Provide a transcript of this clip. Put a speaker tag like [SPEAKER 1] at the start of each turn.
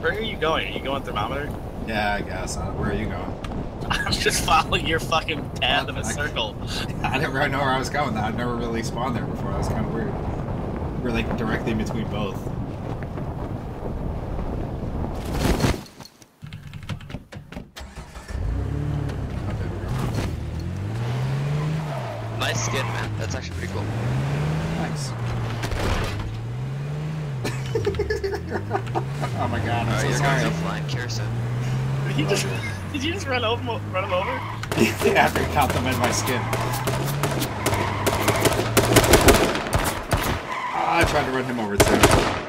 [SPEAKER 1] where are you going? Are you going thermometer?
[SPEAKER 2] Yeah, I guess. Uh, where are you going?
[SPEAKER 1] I'm just following your fucking path in a
[SPEAKER 2] I-
[SPEAKER 1] circle.
[SPEAKER 2] I didn't really know where I was going. I've never really spawned there before. That was kind of weird. We're like directly in between both.
[SPEAKER 3] Nice skin, man. That's actually pretty cool.
[SPEAKER 2] Nice. oh my god, I'm
[SPEAKER 3] Alright,
[SPEAKER 2] so
[SPEAKER 3] you're
[SPEAKER 2] sorry.
[SPEAKER 3] going flying carousel.
[SPEAKER 1] Did you just did you just run him over run him over?
[SPEAKER 2] After you compliment my skin. Ah, I tried to run him over too.